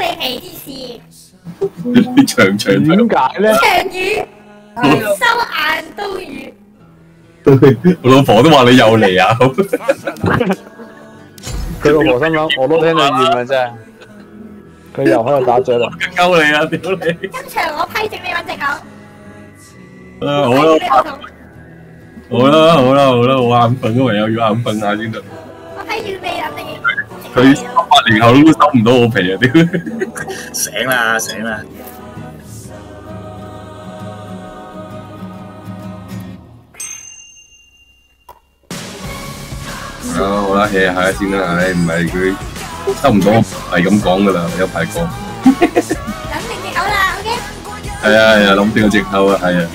你皮之事。你長長點解咧？長雨，收眼刀鱼。我老婆都話你又嚟啊！佢老婆心諗，我都聽你厭啦，真係。佢又喺度打嘴啦。鳩你啊！屌你！今場我批准你揾隻狗。啊好啦，好啦好啦好啦，我眼瞓，唯有要眼瞓下先得。我批准你啦，你。佢十八年後都收唔到我皮啊！屌！醒啦醒啦！啊好啦，hea 下先啦，唉，唔係佢收唔到，係咁講噶啦，有排講。諗定隻狗啦，OK。係啊係啊，諗定個藉口啊，係啊。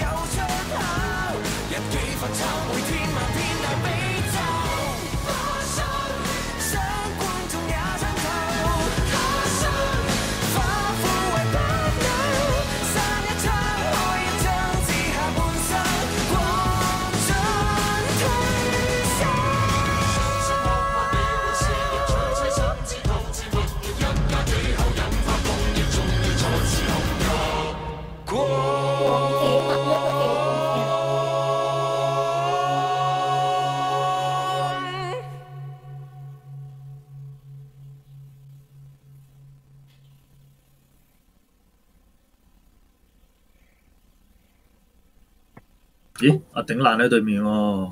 咦？阿顶烂喺对面喎。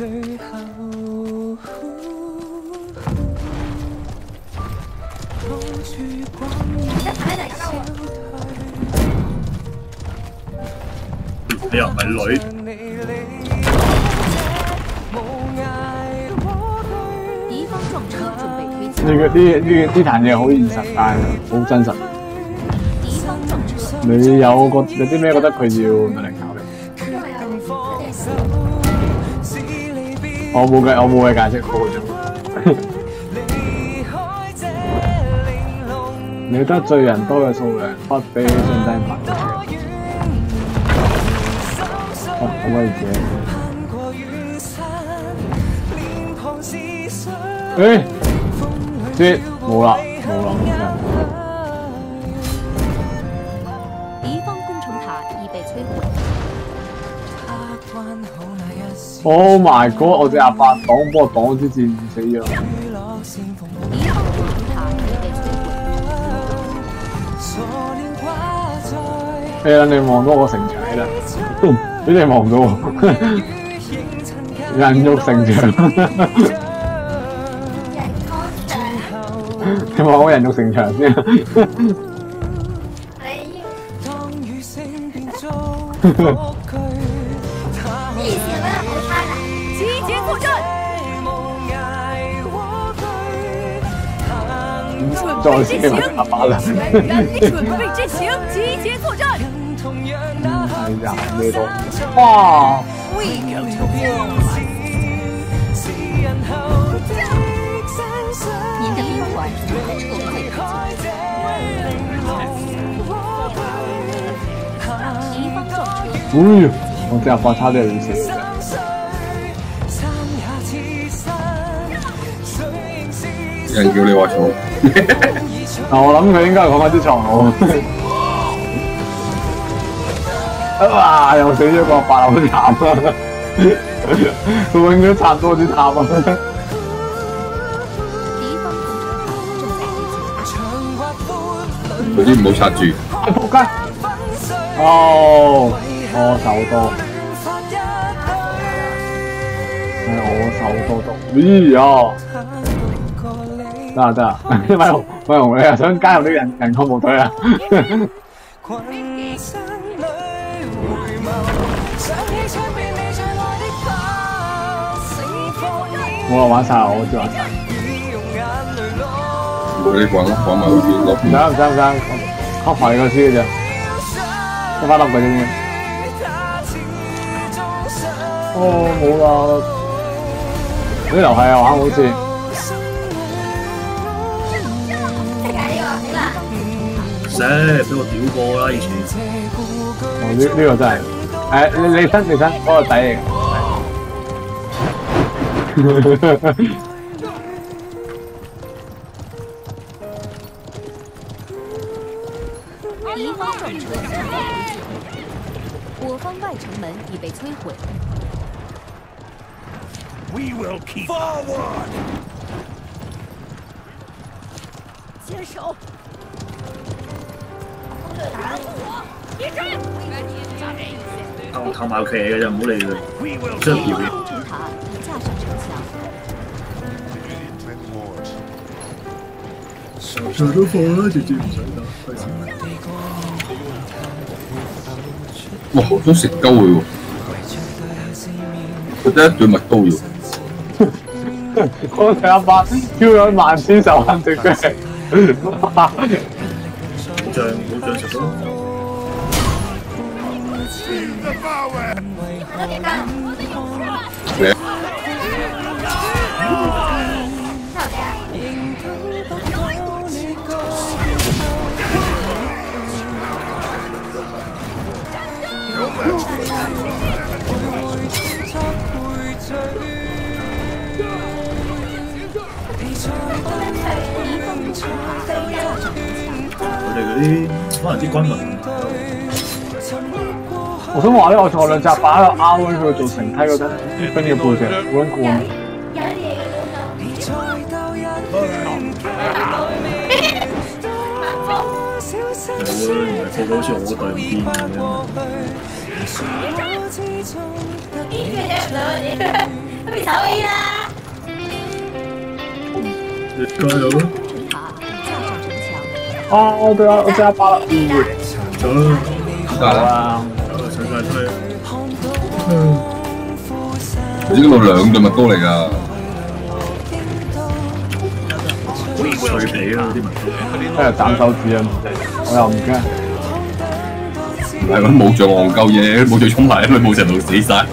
你又唔係女，敌方撞车准备推进。呢個呢呢呢壇嘢好現實，但係好真實。敌方撞车。你有個有啲咩覺得佢要努力考慮？我冇嘅，我冇嘅解釋，好嘅啫。你得罪人多嘅數量不比起信低密嘅。可以借？誒，接冇啦，冇啦，冇啦。Oh my god！我隻阿伯擋幫我擋支箭死咗。敌方工程塔已被摧毁。誒啦，你望到我城牆喺度，俾你望到喎。人肉城牆，你望我人肉城牆先。再先阿伯啦。全员准备阵型，集结作哇！您的兵团正在撤退。哎呀，我隻阿伯差啲要死。有人叫你話坐，嗱，我諗佢應該係講翻啲藏獒。哇！又死咗個八樓慘啊！佢永遠都插多啲塔啊！敌方工程塔正在接近。嗰啲唔好插住。啊仆街！哦，我手多，係我手多多。咦呀！得啊得啊！米紅米紅，你又想加入呢個人人抗部隊啊？我玩晒，我知玩晒。你滾啦，滾埋嗰邊嗰唔使邊。唔使唔使，黑牌個知嘅啫，一翻粒嘅啫。哦，冇啦，呢流係啊玩好似，死俾我屌過啦！以前哦呢呢個真係，誒你你身你身嗰個底嚟我方外城门已被摧毁。We will keep forward. 坚守，偷偷埋屋企嘅啫，唔好理佢。真係敌表演。方工程塔已架上城墙，上都放啦，直接唔使打，費事。哇，好想食鳩佢喎！佢得一對麥刀要。我第一把挑咗萬千仇恨值嘅，冇仗冇仗食咯。我哋嗰啲可能啲軍民我想話咧，我坐兩隻擺喺度拗緊佢做成梯嗰陣，跟住背脊好撚過。有啲嘢嘅老豆。冇啊，唔係個個好似我隊唔掂咁樣。呢個嘢唔到，咁咪手 A 啦。加油！啊！我對啊，我對一把啦。走啦！得啦，啊！走啦！上晒推。你知嗰度兩對麥刀嚟㗎。脆皮啊！啲文真係斬手指啊！我又唔驚。唔係咁冇像戇鳩嘢，冇像衝埋，因為冇成路死晒。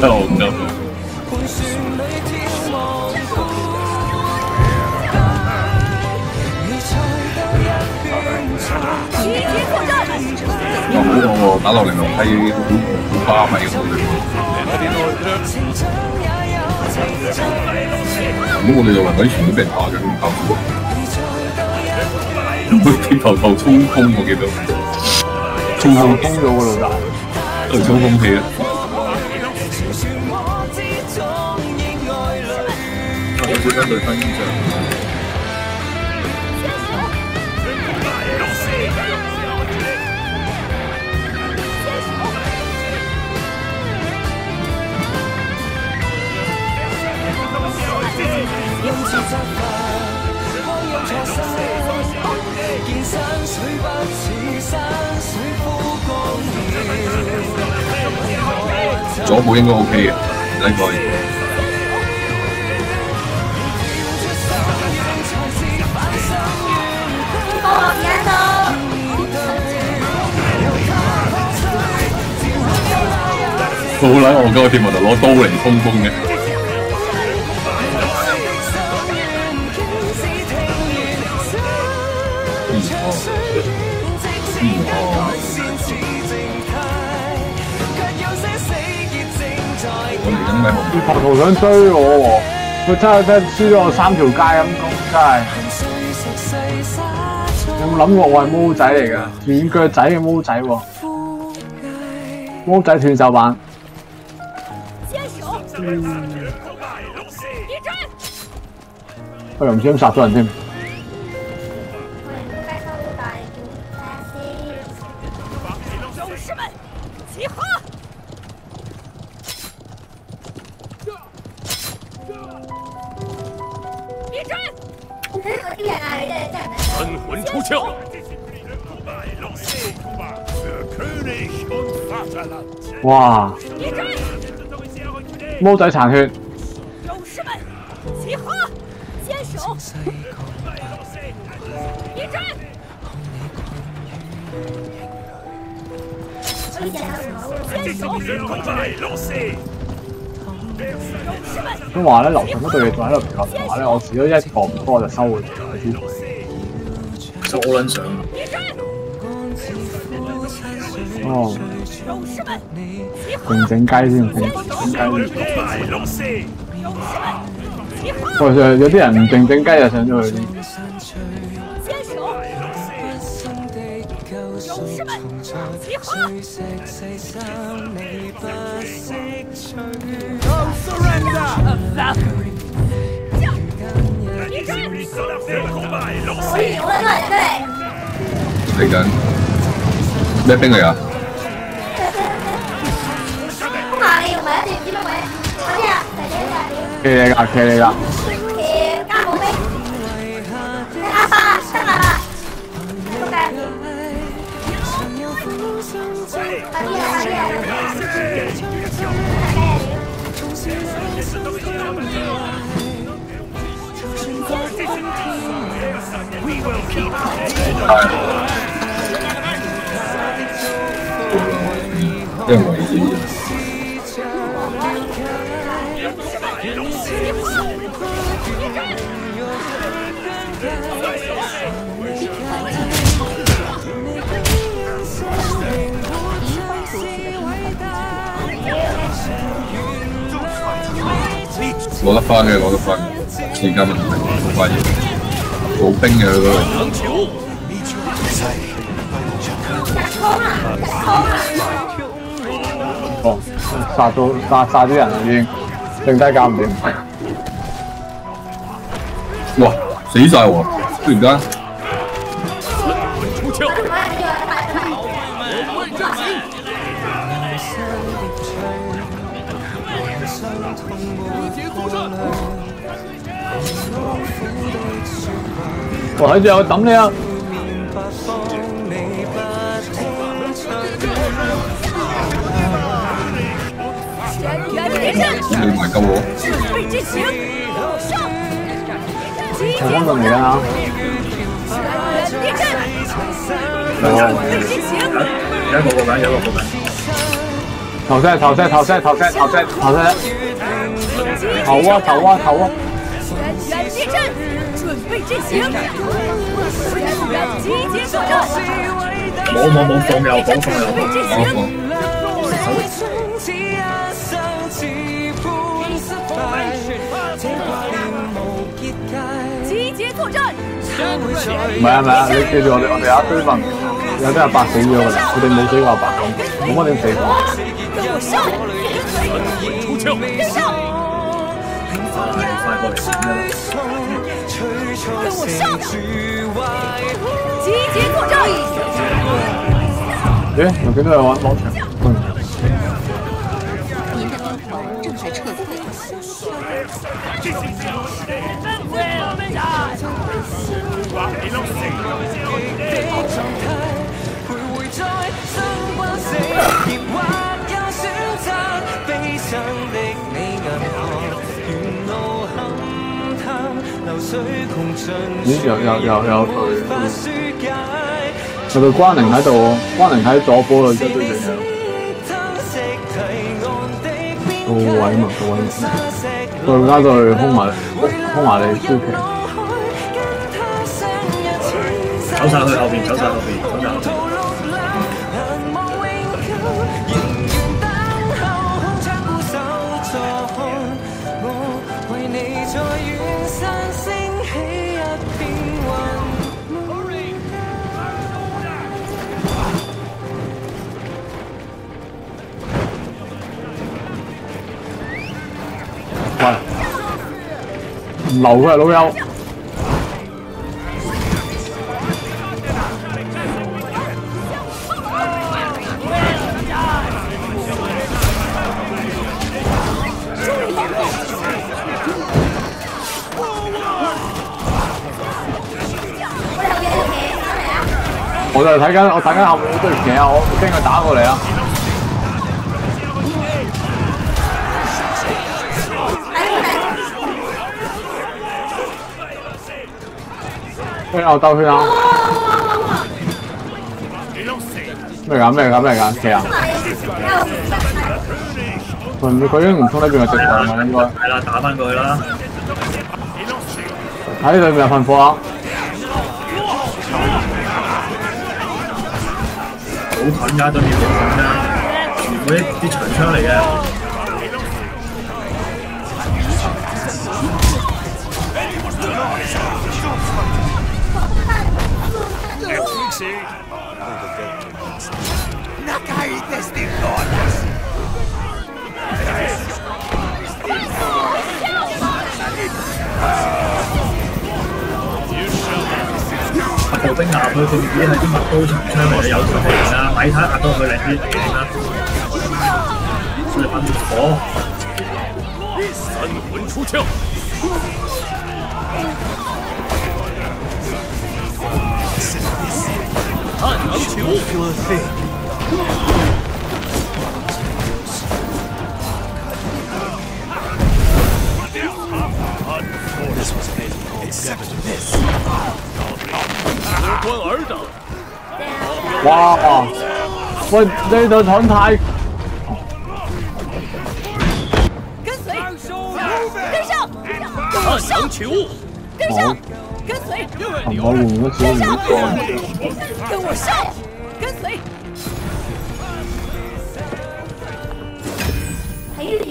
真係戇鳩。又好喎，打落嚟樓梯好好巴閉咁。咁我哋就話嗰啲全部俾人打咗，咁搞笑。佢貼頭頭衝鋒，我記得衝鋒封咗嗰度咋？對衝鋒器啊！發咗少分對分仗。左部應該 OK 嘅，應該。我而家到。好撚戇鳩，貼文就攞刀嚟衝鋒嘅。我嚟緊咪紅圖圖想追我喎。佢真係真係輸咗我三條街咁公，真係。有冇諗過我係毛仔嚟㗎？斷腳仔嘅毛仔喎，毛仔斷手板。坚守，敌阵，我又唔小心殺咗人添。师们，集合！一阵，很好的恋爱在。魂出。哇！猫仔残血。坚守，Combat lancé. 勇士们，都話咧樓上嗰對嘢仲喺度評論話咧，我試咗一個唔多就收佢哋，你知？其實我撚想，哦，勇士們，集合！靜靜雞先，靜靜雞。Combat lancé. 勇士們，集合！喂，有有啲人唔靜靜雞就上咗去。嚟㗎？空下你用埋一段唔知乜鬼，嗰啲啊，大姐大姐，騎你㗎，騎你㗎。騎加步兵，将进酒杯莫停惟有饮者留其名将进酒杯莫停惟有饮者留其名将进酒杯莫停惟有饮者攞得翻嘅，攞得翻嘅，時間問題，好快嘢。冇兵嘅佢嗰度。強求。哦，殺到殺殺啲人啦已經，剩低搞唔掂。哇！死晒喎！突然間，我喺度我抌你啊！援敵陣，你唔係救我，準備進行，上！集陳結方頓嚟㗎啦，援敵陣，哦準備進行，有一個個名，有一個個名。投射投射投射投射投射投射，投啊投啊投啊！援敵陣，準備進行，集結作戰，冇冇冇放右，放放右。準備進我行。講集結作戰，唔係啊唔係啊，你記住我哋我哋有一堆份，有啲阿伯死咗㗎啦，佢哋冇死過阿伯咁，冇乜點死過。跟我上，出鞘。跟上，快過嚟跟我上，集结作戰，咦？又見到有玩老铁，嗯，您的兵团正在撤退。咦？又有又有隊，有隊關寧喺度关宁喺左波度一堆人嘅，到位嘛到位嘛，再加再空埋空埋你舒淇，走晒去後邊，走晒后边，在远山升起一片云。喂，留佢老友。我就睇緊，我睇緊後面嗰堆嘢啊！我驚佢打過嚟啊！跟住我兜圈啊！咩㗎？咩㗎？咩㗎？企啊！佢佢已經唔衝呢邊嘅直航啦，應該。係啦，打翻過去啦。喺裏面有份貨啊！好近㗎，對面好近㗎，全部啲啲長槍嚟嘅。步兵壓佢，佢已經係啲麥刀長槍嚟嘅，有長嚟啦，米塔壓到佢靚啲靚啦，所以噴火。三魂出鞘。探囊取物。得官尔等，哇！喂，呢隊盾太跟随，跟上，跟上，跟上，取物。跟上，跟随，我換咗少少個。跟我上，跟随。睇呢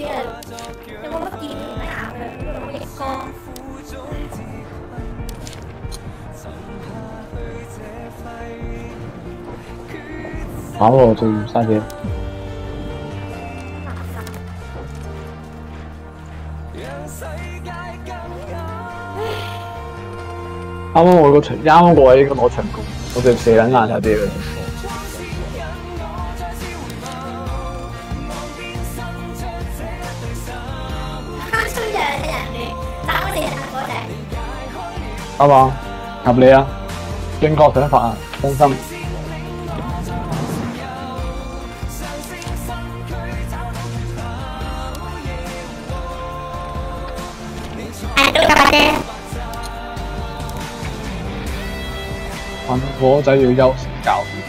打我最嘥嘢。啱啱我個成，啱啱個位應該攞長弓，我哋射緊爛晒啲嘅。黑吹就係人哋打我哋打我哋。啱嘛？合理啊，正確想法啊，真心。火仔要休息教練。